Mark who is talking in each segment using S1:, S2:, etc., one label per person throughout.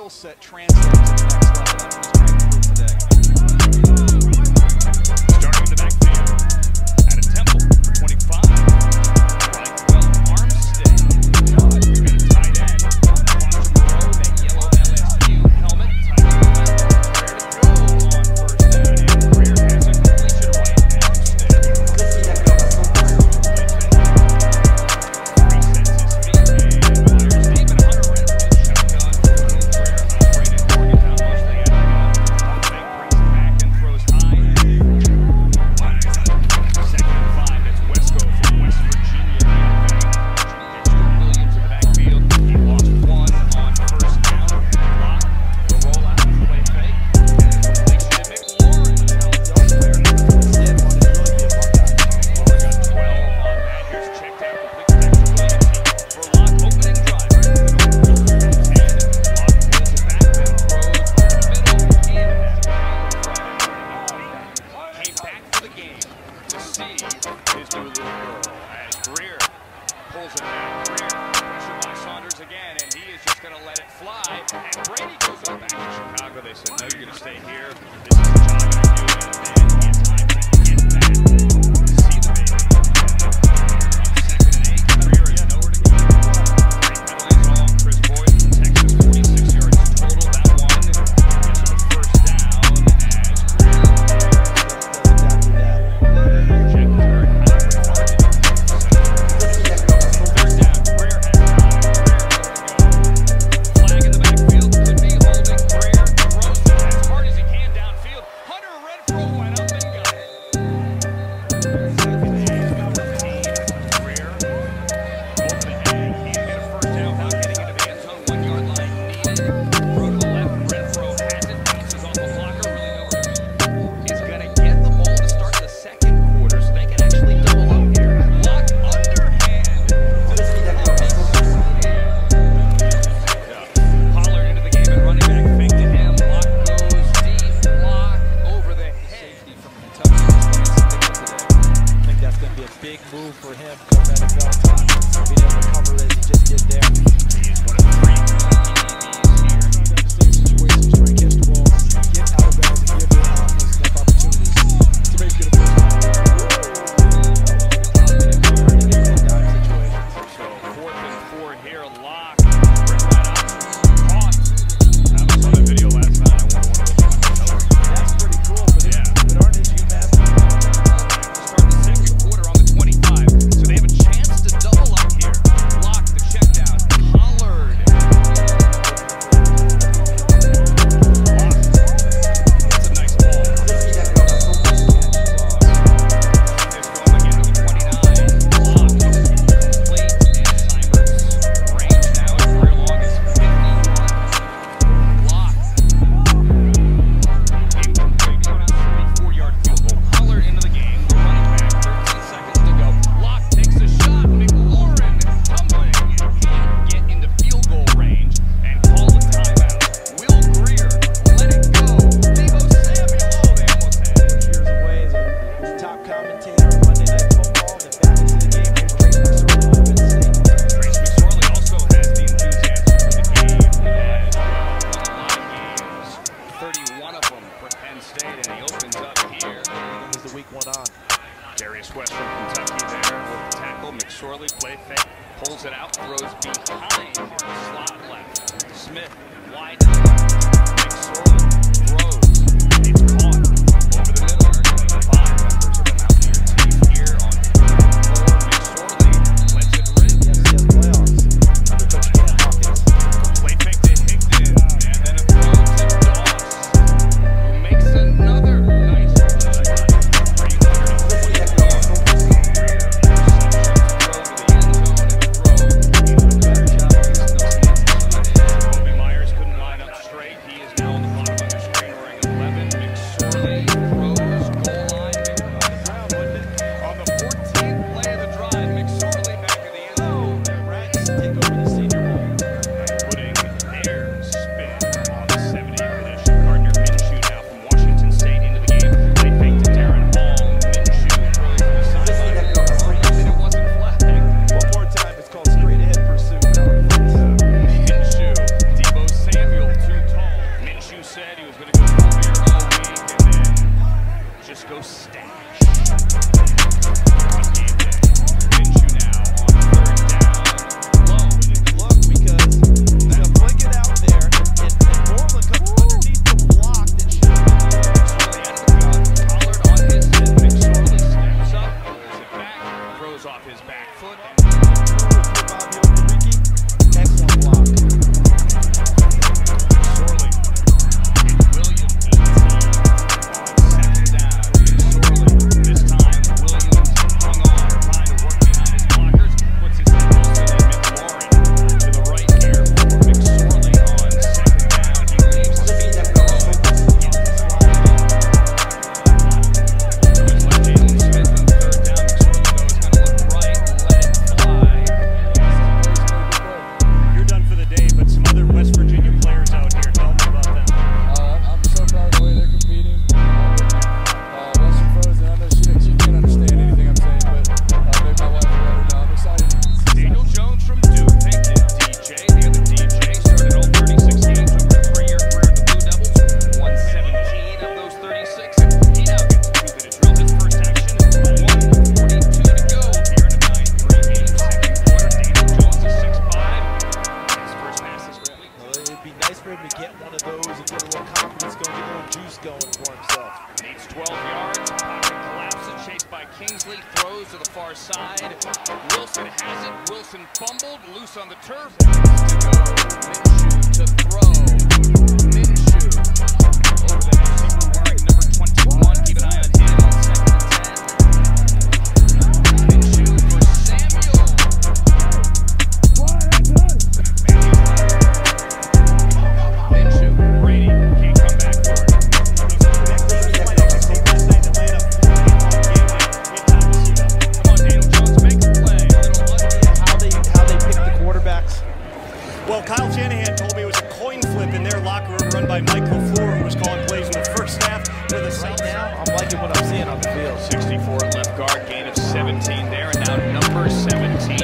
S1: skill set translate to the next level?
S2: said he was going to go
S1: week
S2: and then
S1: just go stack. turf. 64 at left guard, gain of 17 there, and now number 17,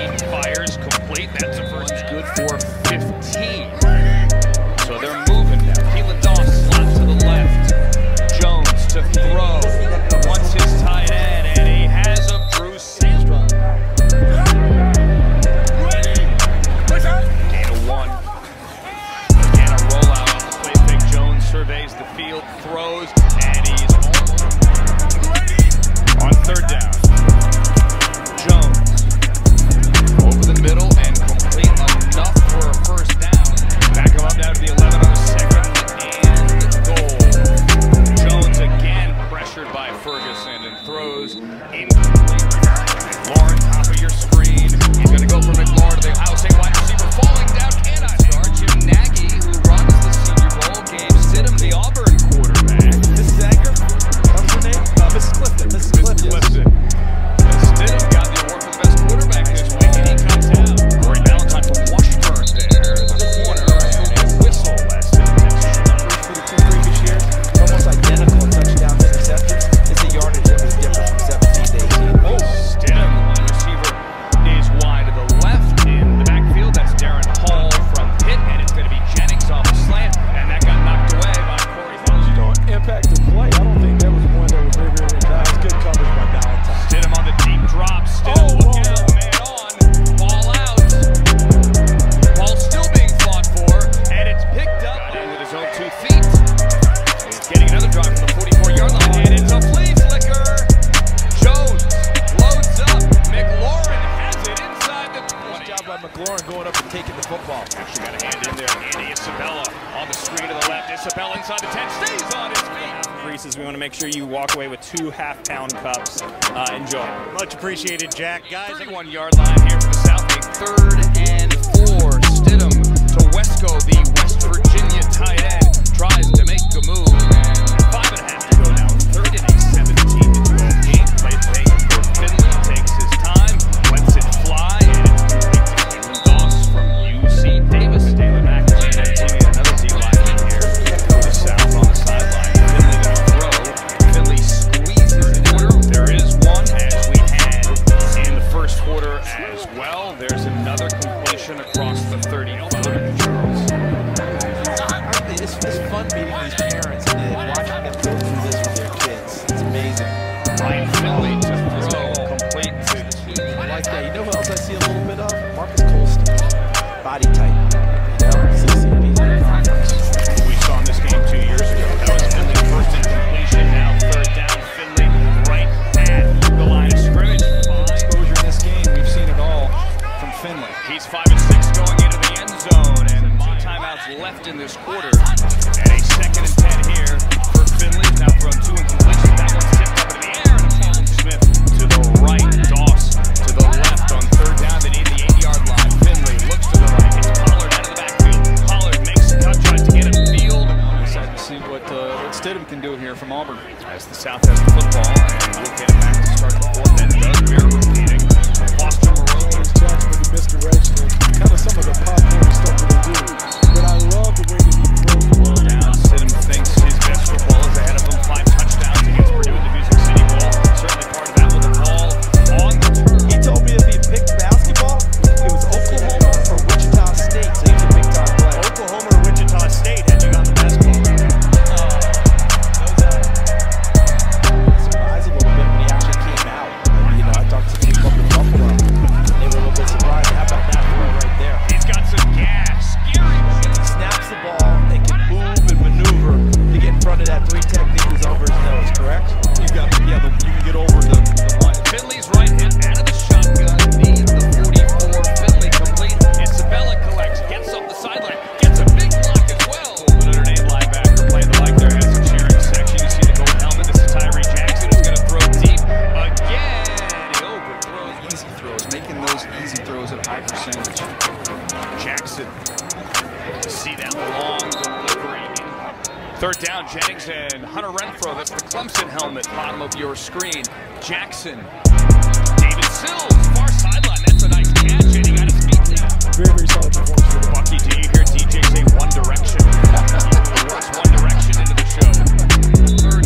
S1: She got a hand in there. Andy Isabella on the screen to the left. Isabella inside the 10, stays on his feet.
S3: Reese's, we want to make sure you walk away with two half-pound cups. Uh, enjoy.
S4: Much appreciated, Jack. Guys,
S1: 31-yard line here for the South Third and four. Stidham to Wesco, the West Virginia tight end. Tries
S5: like that. You know else I see a little bit of? Marques Colston. Body type.
S1: We saw in this game two years ago. That was Finley first. Now third down. Finley right the line of scrimmage.
S6: Exposure in this game. We've seen it all from Finley.
S1: He's five and six going into the end zone, and timeouts left in this quarter. Third down, Jennings and Hunter Renfrow. That's the Clemson helmet, bottom of your screen. Jackson, David Sills, far sideline. That's a nice catch, and he got his feet down.
S7: Very, very solid performance for
S1: Bucky, do you hear DJ say One Direction? he works One Direction into the show. Third